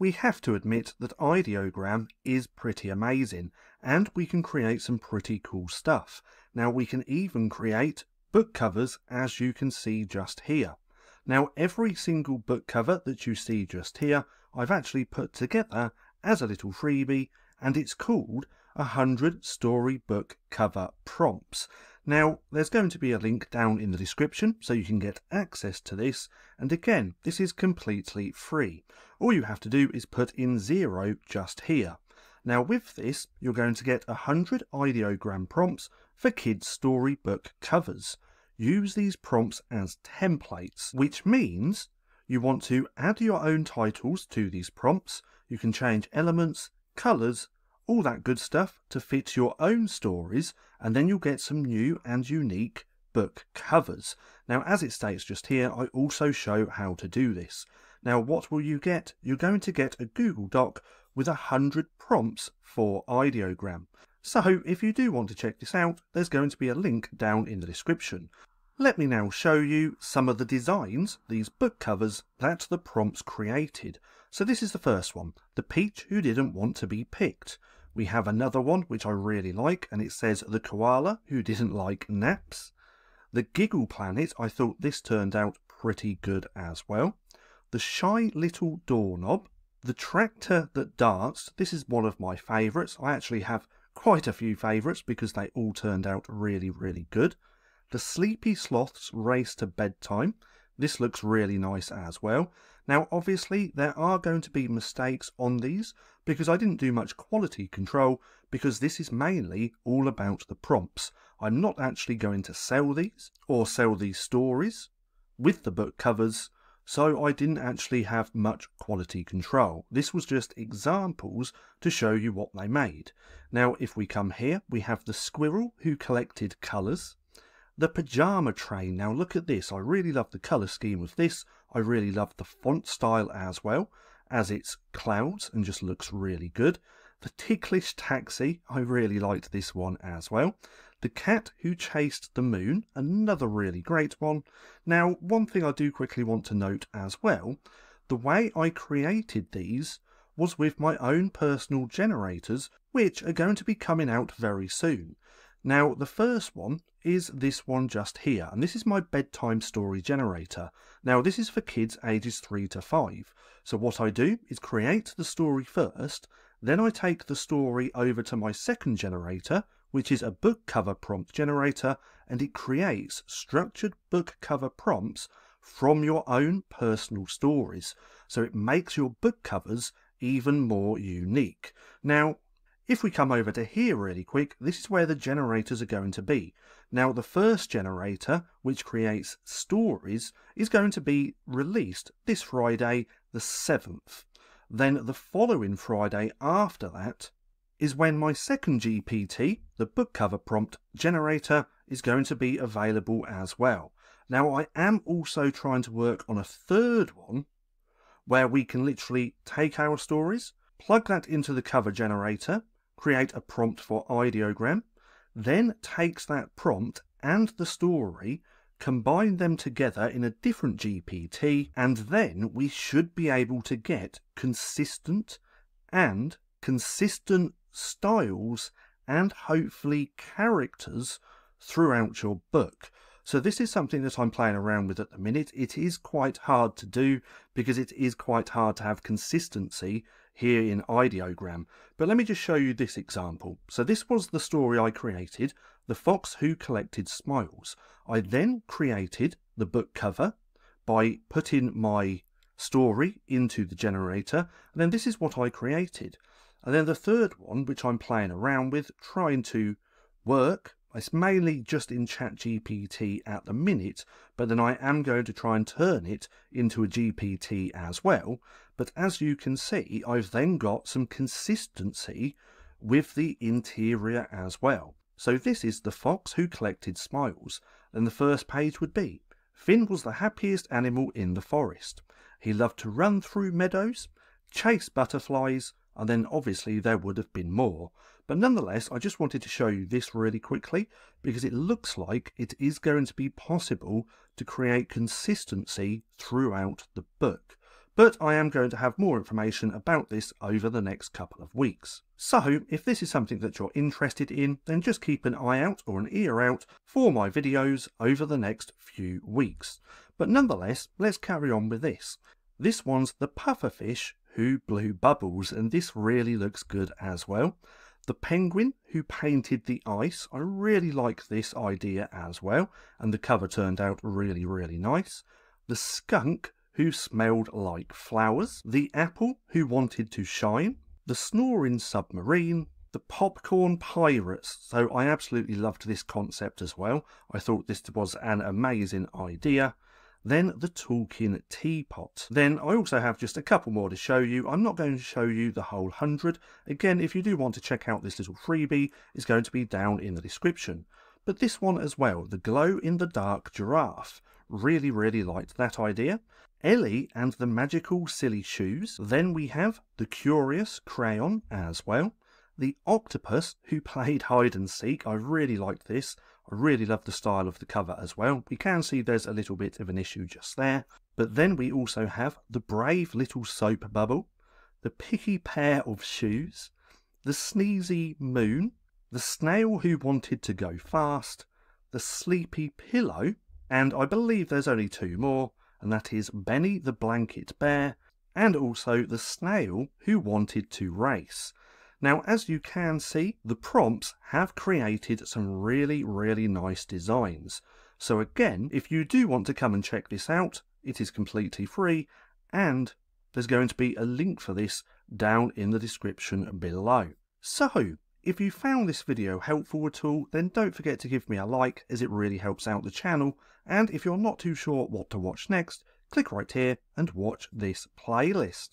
we have to admit that ideogram is pretty amazing and we can create some pretty cool stuff. Now we can even create book covers as you can see just here. Now every single book cover that you see just here I've actually put together as a little freebie and it's called 100 storybook cover prompts. Now, there's going to be a link down in the description so you can get access to this. And again, this is completely free. All you have to do is put in zero just here. Now, with this, you're going to get 100 ideogram prompts for kids' storybook covers. Use these prompts as templates, which means you want to add your own titles to these prompts. You can change elements, colours, all that good stuff to fit your own stories, and then you'll get some new and unique book covers. Now, as it states just here, I also show how to do this. Now, what will you get? You're going to get a Google Doc with a hundred prompts for ideogram. So, if you do want to check this out, there's going to be a link down in the description. Let me now show you some of the designs, these book covers, that the prompts created. So this is the first one, The Peach Who Didn't Want to Be Picked. We have another one which I really like, and it says The Koala Who Didn't Like Naps. The Giggle Planet, I thought this turned out pretty good as well. The Shy Little Doorknob. The Tractor That Darts, this is one of my favourites. I actually have quite a few favourites because they all turned out really, really good. The Sleepy Sloth's Race to Bedtime. This looks really nice as well. Now, obviously, there are going to be mistakes on these because I didn't do much quality control because this is mainly all about the prompts. I'm not actually going to sell these or sell these stories with the book covers, so I didn't actually have much quality control. This was just examples to show you what they made. Now, if we come here, we have the squirrel who collected colours. The Pajama Train. Now look at this. I really love the colour scheme of this. I really love the font style as well, as it's clouds and just looks really good. The Ticklish Taxi. I really liked this one as well. The Cat Who Chased the Moon. Another really great one. Now, one thing I do quickly want to note as well. The way I created these was with my own personal generators, which are going to be coming out very soon. Now, the first one is this one just here, and this is my bedtime story generator. Now, this is for kids ages 3 to 5. So what I do is create the story first, then I take the story over to my second generator, which is a book cover prompt generator, and it creates structured book cover prompts from your own personal stories. So it makes your book covers even more unique. Now, if we come over to here really quick, this is where the generators are going to be. Now, the first generator, which creates stories, is going to be released this Friday, the 7th. Then the following Friday after that is when my second GPT, the book cover prompt generator, is going to be available as well. Now, I am also trying to work on a third one where we can literally take our stories, plug that into the cover generator, create a prompt for ideogram, then takes that prompt and the story, combine them together in a different GPT, and then we should be able to get consistent and consistent styles and hopefully characters throughout your book. So this is something that I'm playing around with at the minute. It is quite hard to do because it is quite hard to have consistency here in ideogram. But let me just show you this example. So this was the story I created, The Fox Who Collected Smiles. I then created the book cover by putting my story into the generator, and then this is what I created. And then the third one, which I'm playing around with, trying to work it's mainly just in ChatGPT at the minute, but then I am going to try and turn it into a GPT as well. But as you can see, I've then got some consistency with the interior as well. So this is the fox who collected smiles, and the first page would be Finn was the happiest animal in the forest. He loved to run through meadows, chase butterflies, and then obviously there would have been more. But nonetheless, I just wanted to show you this really quickly because it looks like it is going to be possible to create consistency throughout the book. but I am going to have more information about this over the next couple of weeks. So, if this is something that you're interested in, then just keep an eye out or an ear out for my videos over the next few weeks. But nonetheless, let's carry on with this. This one's the pufferfish who blew bubbles, and this really looks good as well. The penguin who painted the ice, I really like this idea as well, and the cover turned out really, really nice. The skunk who smelled like flowers, the apple who wanted to shine, the snoring submarine, the popcorn pirates. So I absolutely loved this concept as well. I thought this was an amazing idea. Then the talking teapot. Then I also have just a couple more to show you. I'm not going to show you the whole hundred. Again, if you do want to check out this little freebie, it's going to be down in the description. But this one as well, the glow in the dark giraffe. Really, really liked that idea. Ellie and the magical silly shoes. Then we have the curious crayon as well. The octopus who played hide and seek. I really liked this. I really love the style of the cover as well. We can see there's a little bit of an issue just there. But then we also have the brave little soap bubble, the picky pair of shoes, the sneezy moon, the snail who wanted to go fast, the sleepy pillow, and I believe there's only two more, and that is Benny the blanket bear, and also the snail who wanted to race. Now, as you can see, the prompts have created some really, really nice designs. So again, if you do want to come and check this out, it is completely free, and there's going to be a link for this down in the description below. So, if you found this video helpful at all, then don't forget to give me a like as it really helps out the channel, and if you're not too sure what to watch next, click right here and watch this playlist.